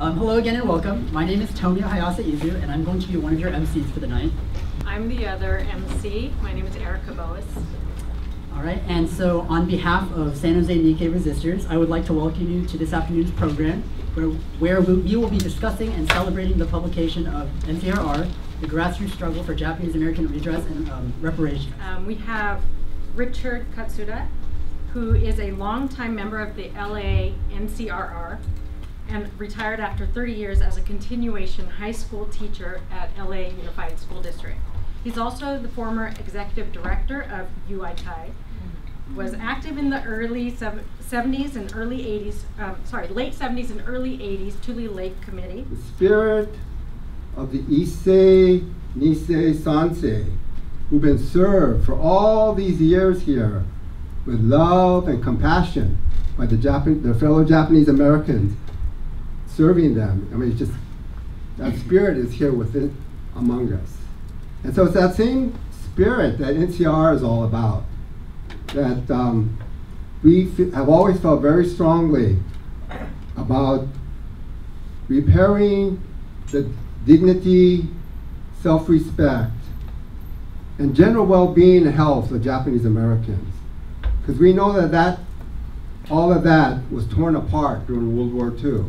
Um, hello again and welcome. My name is Tony Hayase Izu, and I'm going to be one of your MCs for the night. I'm the other MC. My name is Erica Boas. All right, and so on behalf of San Jose Nikkei Resisters, I would like to welcome you to this afternoon's program, where, where we, we will be discussing and celebrating the publication of NCRR, the grassroots struggle for Japanese American redress and um, reparations. Um, we have Richard Katsuda, who is a longtime member of the LA NCRR and retired after 30 years as a continuation high school teacher at LA Unified School District. He's also the former executive director of UITI, was active in the early 70s and early 80s, um, sorry, late 70s and early 80s Tule Lake Committee. The spirit of the Issei Nisei Sansei, who've been served for all these years here with love and compassion by the Japan their fellow Japanese Americans serving them. I mean, it's just that spirit is here within among us. And so it's that same spirit that NCR is all about. That um, we have always felt very strongly about repairing the dignity, self-respect, and general well-being and health of Japanese Americans. Because we know that, that all of that was torn apart during World War II.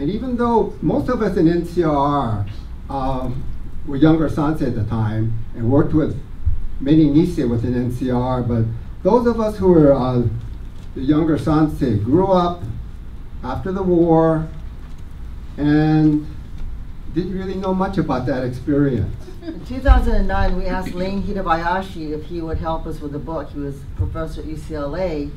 And even though most of us in NCR um, were younger sansei at the time and worked with many nisei within NCR, but those of us who were uh, the younger sansei grew up after the war and didn't really know much about that experience. In 2009, we asked Lane Hirabayashi if he would help us with a book. He was professor at UCLA.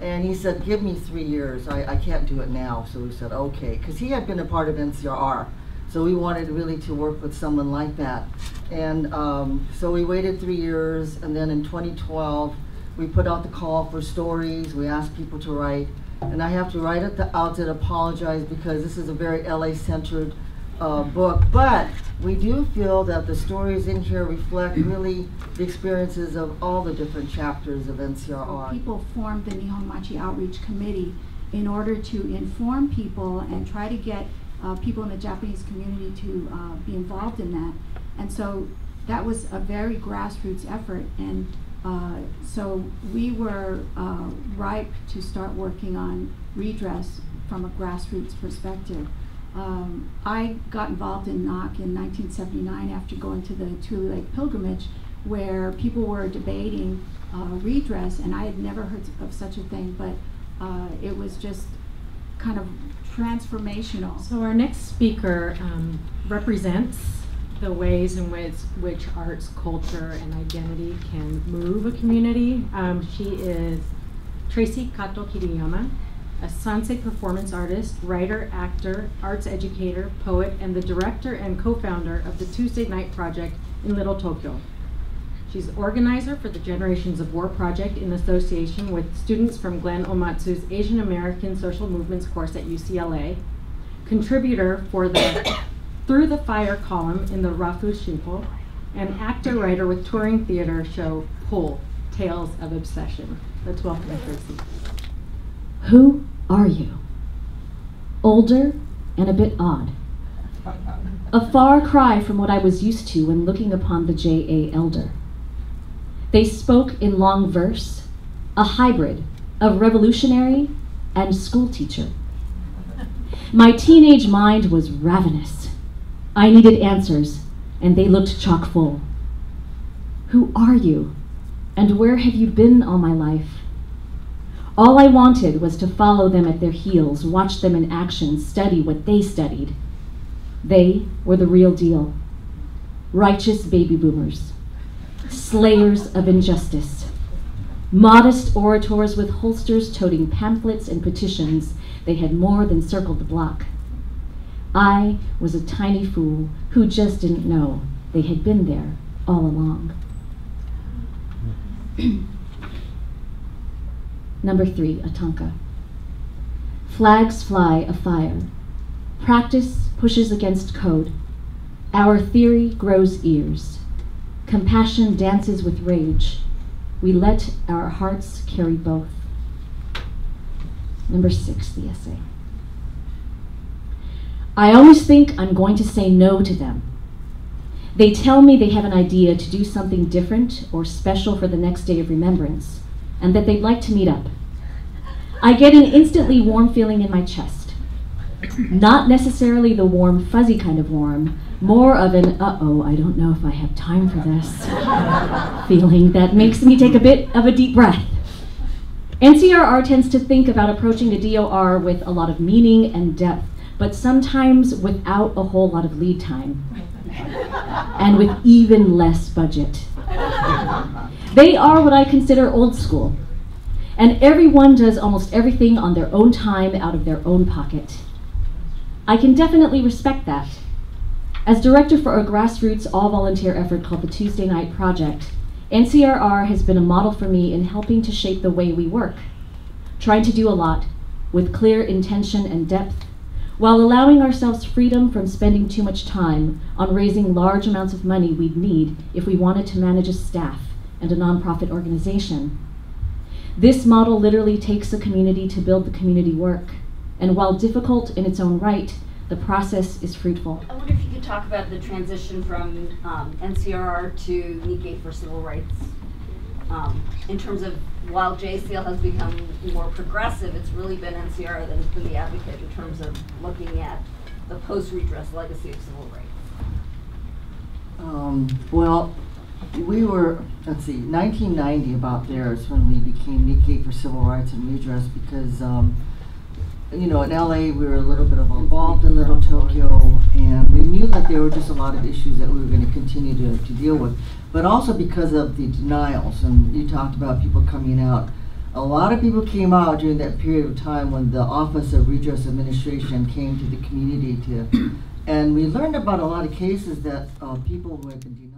And he said, give me three years. I, I can't do it now. So we said, okay. Because he had been a part of NCRR. So we wanted really to work with someone like that. And um, so we waited three years, and then in 2012, we put out the call for stories. We asked people to write. And I have to write at the outset apologize because this is a very LA-centered uh, book. But we do feel that the stories in here reflect really the experiences of all the different chapters of NCRR. People formed the Nihonmachi Outreach Committee in order to inform people and try to get uh, people in the Japanese community to uh, be involved in that. And so that was a very grassroots effort. And uh, so we were uh, ripe to start working on redress from a grassroots perspective. Um, I got involved in NOC in 1979 after going to the Tule Lake pilgrimage where people were debating uh, redress and I had never heard of such a thing, but uh, it was just kind of transformational. So our next speaker um, represents the ways in which, which arts, culture, and identity can move a community. Um, she is Tracy Kato Kiriyama, a Sansei performance artist, writer, actor, arts educator, poet, and the director and co-founder of the Tuesday Night Project in Little Tokyo. She's organizer for the Generations of War Project in association with students from Glenn Omatsu's Asian American Social Movements course at UCLA, contributor for the Through the Fire column in the Rafu Shimpo, and actor-writer with touring theater show Pull, Tales of Obsession. Let's welcome Tracy. Who are you? Older and a bit odd. A far cry from what I was used to when looking upon the J.A. Elder. They spoke in long verse, a hybrid of revolutionary and schoolteacher. My teenage mind was ravenous. I needed answers, and they looked chock full. Who are you? And where have you been all my life? All I wanted was to follow them at their heels, watch them in action, study what they studied. They were the real deal. Righteous baby boomers slayers of injustice. Modest orators with holsters toting pamphlets and petitions, they had more than circled the block. I was a tiny fool who just didn't know they had been there all along. Number three, a tanka. Flags fly afire. Practice pushes against code. Our theory grows ears. Compassion dances with rage. We let our hearts carry both. Number six, the essay. I always think I'm going to say no to them. They tell me they have an idea to do something different or special for the next day of remembrance, and that they'd like to meet up. I get an instantly warm feeling in my chest. Not necessarily the warm, fuzzy kind of warm, more of an uh oh, I don't know if I have time for this feeling that makes me take a bit of a deep breath. NCRR tends to think about approaching a DOR with a lot of meaning and depth, but sometimes without a whole lot of lead time. and with even less budget. They are what I consider old school, and everyone does almost everything on their own time out of their own pocket. I can definitely respect that. As director for a grassroots all volunteer effort called the Tuesday Night Project, NCRR has been a model for me in helping to shape the way we work, trying to do a lot with clear intention and depth, while allowing ourselves freedom from spending too much time on raising large amounts of money we'd need if we wanted to manage a staff and a nonprofit organization. This model literally takes a community to build the community work, and while difficult in its own right, the process is fruitful. I wonder if you could talk about the transition from um, NCRR to Nikkei for Civil Rights. Um, in terms of while JACL has become more progressive, it's really been NCRR that has been the advocate in terms of looking at the post-redress legacy of civil rights. Um, well, we were, let's see, 1990 about there is when we became Nikkei for Civil Rights and Redress because, um, you know, in LA we were a little bit of involved in Little Tokyo and we knew that there were just a lot of issues that we were going to continue to, to deal with. But also because of the denials, and you talked about people coming out. A lot of people came out during that period of time when the Office of Redress Administration came to the community to, and we learned about a lot of cases that uh, people who had been denied.